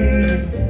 you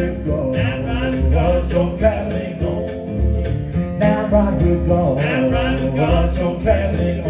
we've gone. God's on traveling on. Now right we've gone. God's on traveling.